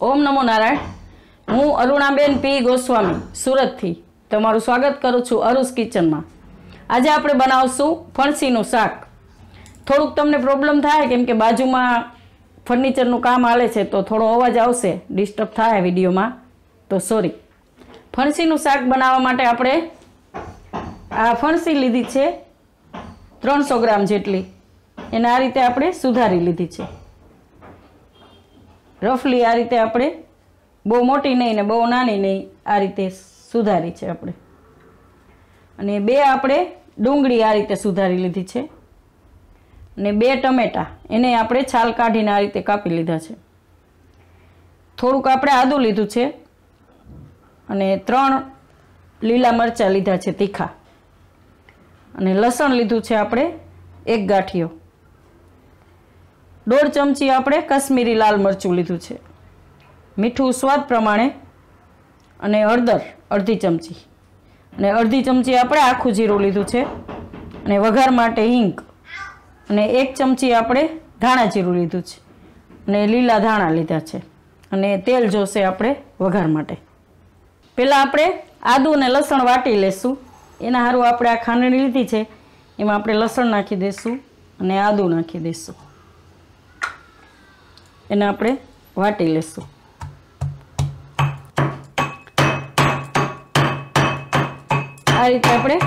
ઓમ નમો નારાયણ. હું અરુણાબેન પી ગોસ્વામી, સુરતથી તમારું સ્વાગત કરું છું અરુસ કિચનમાં. આજે આપણે બનાવશું ફણસીનું શાક. થોડુંક તમને પ્રોબ્લેમ થાય, કેમ કે બાજુમાં ફર્નિચરનું કામ હાલે છે, તો થોડો અવાજ આવશે ડિસ્ટર્બ થાય વિડીયોમાં. તો સોરી ફણસીનું શાક બનાવવા માટે આપણે આ ફણસી લીધી છે ત્રણસો ગ્રામ જેટલી. એને આ રીતે આપણે સુધારી લીધી છે. રફલી આ રીતે આપણે બહુ મોટી નહીં ને બહુ નાની નહીં આ રીતે સુધારી છે આપણે. અને બે આપણે ડુંગળી આ રીતે સુધારી લીધી છે. અને બે ટમેટા એને આપણે છાલ કાઢીને આ રીતે કાપી લીધા છે. થોડુંક આપણે આદું લીધું છે. અને ત્રણ લીલા મરચાં લીધા છે તીખા. અને લસણ લીધું છે આપણે એક ગાંઠિયો. દોઢ ચમચી આપણે કશ્મીરી લાલ મરચું લીધું છે. મીઠું સ્વાદ પ્રમાણે અને હળદર અડધી ચમચી. અને અડધી ચમચી આપણે આખું જીરું લીધું છે. અને વઘાર માટે હિંગ. અને એક ચમચી આપણે ધાણા જીરું લીધું છે. અને લીલા ધાણા લીધા છે. અને તેલ જોશે આપણે વઘાર માટે. પહેલાં આપણે આદું અને લસણ વાટી લેશું. એના સારું આપણે આ ખાંડણી લીધી છે. એમાં આપણે લસણ નાખી દઈશું અને આદું નાખી દઈશું એને આપણે વાટી લેશું. આ રીતે આપણે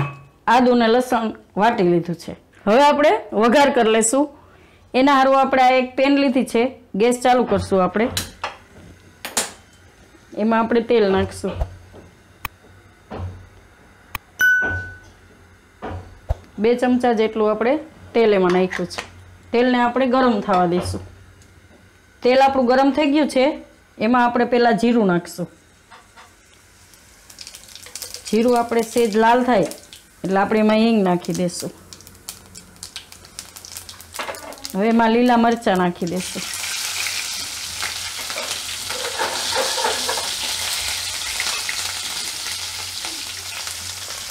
આદુ ને લસણ વાટી લીધું છે. હવે આપણે વઘાર કરી લેશું. એના હારું આપણે આ એક પેન લીધી છે. ગેસ ચાલુ કરશું આપણે. એમાં આપણે તેલ નાખશું. બે ચમચા જેટલું આપણે તેલ એમાં નાખ્યું છે. તેલને આપણે ગરમ થવા દઈશું તેલ આપણું ગરમ થઈ ગયું છે, એમાં આપણે પહેલાં જીરું નાખીશું. જીરું આપણે સેજ લાલ થાય, એટલે આપણે એમાં હિંગ નાખી દઈશું હવે એમાં લીલા મરચાં નાખી દઈશું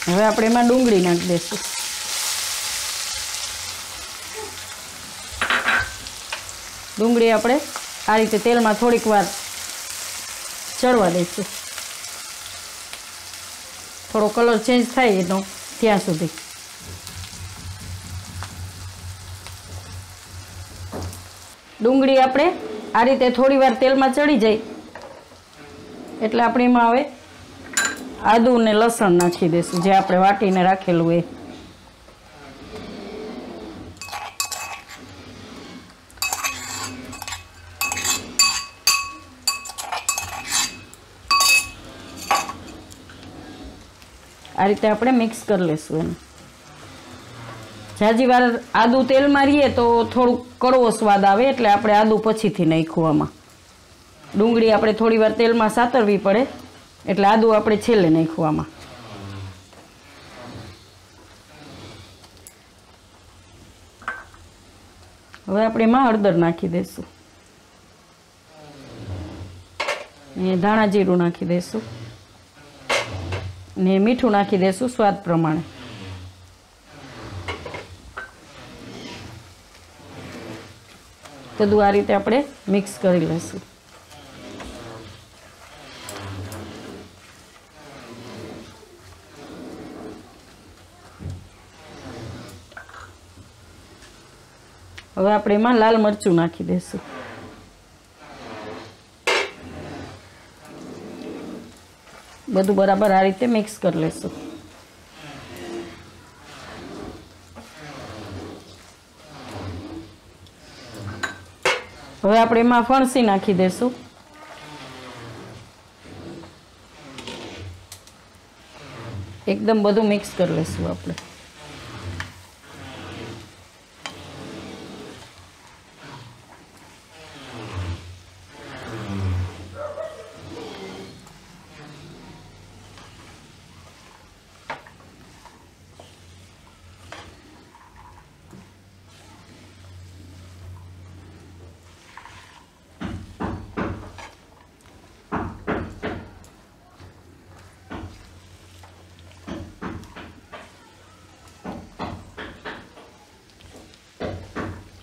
હવે આપણે એમાં ડુંગળી નાખી દઈશું ડુંગળી આપણે આ રીતે તેલમાં થોડીક વાર ચડવા દઈશું. થોડો કલર ચેન્જ થાય એનો ત્યાં સુધી. ડુંગળી આપણે આ રીતે થોડી વાર તેલમાં ચડી જાય. એટલે આપણે એમાં હવે આદુ ને લસણ નાખી દઈશું, જે આપણે વાટીને રાખેલું એ આ રીતે આપણે મિક્સ કરી લઈશું એને જાજી વાર આદુ તેલ મારીએ તો થોડુંક કડવો સ્વાદ આવે એટલે આપણે આદુ પછીથી નાખ્યું આમાં. ડુંગળી આપણે થોડી વાર તેલમાં સાતરવી પડે એટલે આદુ આપણે છેલ્લે નાખ્યું આમાં. હવે આપણે એમાં હળદર નાખી દઈશું ધાણા જીરું નાખી દઈશું ને મીઠું નાખી દઈશું સ્વાદ પ્રમાણે. બધું આ રીતે આપણે મિક્સ કરી લઈશું હવે આપણે એમાં લાલ મરચું નાખી દઈશું બધું બરાબર આ રીતે મિક્સ કરી લેશું. હવે આપણે એમાં ફણસી નાખી દઈશું એકદમ બધું મિક્સ કરી લઈશું આપણે.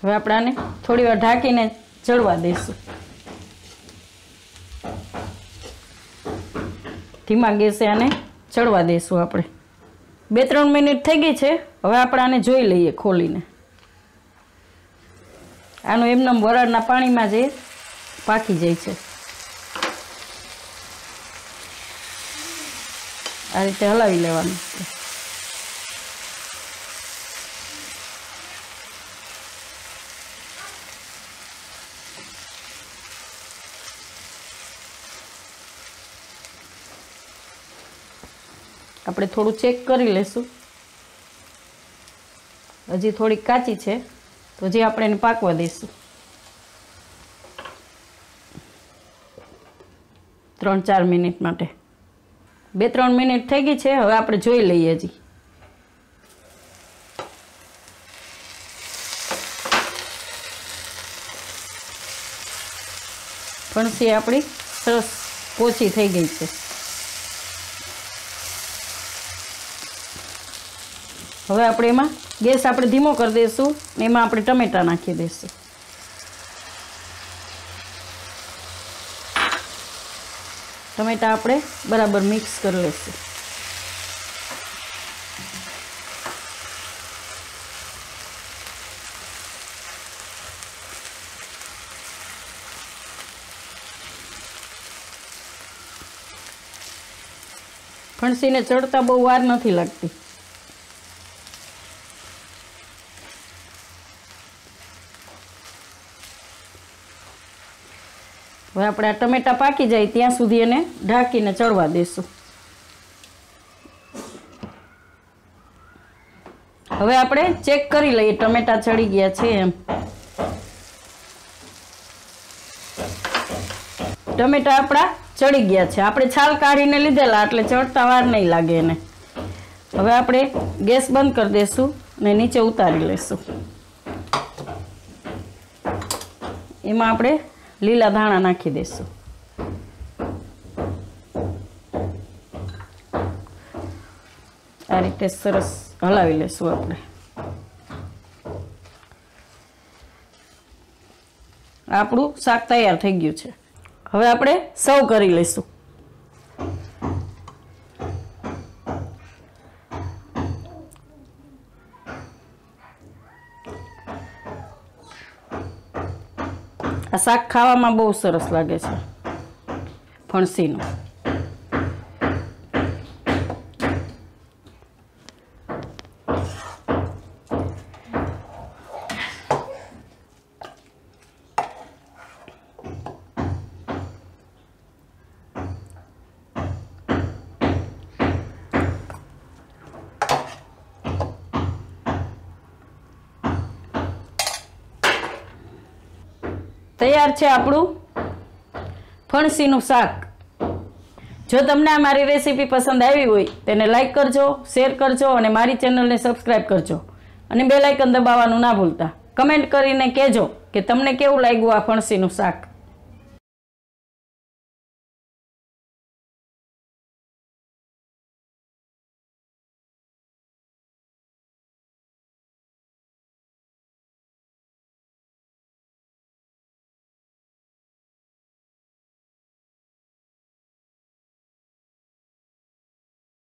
હવે આપણે આને થોડી વાર ઢાંકીને ચડવા દઈશું. ધીમા ગેસે આને ચડવા દઈશું આપણે. બે, ત્રણ મિનિટ થઈ ગઈ છે. હવે આપણે આને જોઈ લઈએ ખોલીને. આનું એમનેમ વરાળના પાણીમાં જે પાકી જાય છે. આ રીતે હલાવી લેવાનું. આપણે થોડું ચેક કરી લેશું. હજી થોડીક કાચી છે, તો જે આપણે એને પાકવા દઈશું. ત્રણ ચાર મિનિટ માટે. બે ત્રણ મિનિટ થઈ ગઈ છે, હવે આપણે જોઈ લઈએ હજી. ફણસી આપણી સરસ ઓછી થઈ ગઈ છે. હવે આપણે એમાં ગેસ આપણે ધીમો કરી દઈશું ને એમાં આપણે ટમેટા નાખી દઈશું. ટમેટા આપણે બરાબર મિક્સ કરી લઈશું. ફણસીને ચડતા બહુ વાર નથી લાગતી. હવે આપણે આ ટમેટા પાકી જાય ત્યાં સુધી એને ઢાંકીને ચડવા દેશું. હવે આપણે ચેક કરી લઈએ, ટમેટા ચડી ગયા છે એમ. ટમેટા આપણા ચડી ગયા છે. આપણે છાલ કાઢીને લીધેલા, એટલે ચડતા વાર નહીં લાગે એને. હવે આપણે ગેસ બંધ કરી દઈશું ને નીચે ઉતારી લઈશું એમાં આપણે લીલા ધાણા નાખી દઈશું આ રીતે સરસ હલાવી લઈશું આપણે. આપણું શાક તૈયાર થઈ ગયું છે. હવે આપણે સર્વ કરી લઈશું. આ શાક ખાવામાં બહુ સરસ લાગે છે. ફણસીનું તૈયાર છે આપણું? ફણસીનું શાક. જો તમને આ મારી રેસીપી પસંદ આવી હોય, તેને લાઇક કરજો શેર કરજો અને મારી ચેનલને સબસ્ક્રાઈબ કરજો. અને બે લાઇકન દબાવવાનું ના ભૂલતા. કમેન્ટ કરીને કહેજો કે તમને કેવું લાગ્યું આ ફણસીનું શાક?